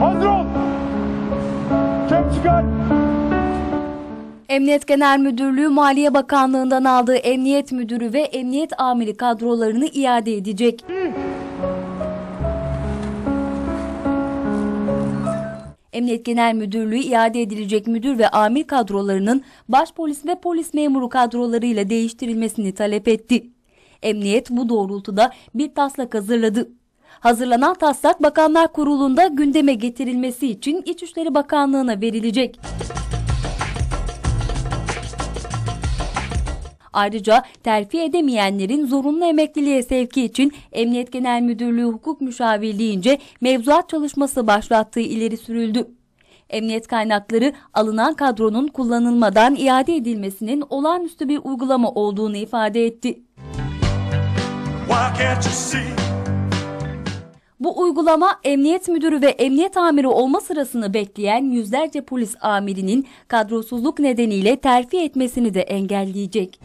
Hazır ol. Çek çıkar. Emniyet Genel Müdürlüğü Maliye Bakanlığı'ndan aldığı emniyet müdürü ve emniyet amiri kadrolarını iade edecek. Emniyet Genel Müdürlüğü iade edilecek müdür ve amir kadrolarının başpolis ve polis memuru kadrolarıyla değiştirilmesini talep etti. Emniyet bu doğrultuda bir taslak hazırladı. Hazırlanan taslak Bakanlar Kurulu'nda gündeme getirilmesi için İçişleri Bakanlığı'na verilecek. Ayrıca terfi edemeyenlerin zorunlu emekliliğe sevki için Emniyet Genel Müdürlüğü Hukuk Müşavirliğince mevzuat çalışması başlattığı ileri sürüldü. Emniyet kaynakları alınan kadronun kullanılmadan iade edilmesinin olağanüstü bir uygulama olduğunu ifade etti. Why can't you see? Bu uygulama emniyet müdürü ve emniyet amiri olma sırasını bekleyen yüzlerce polis amirinin kadrosuzluk nedeniyle terfi etmesini de engelleyecek.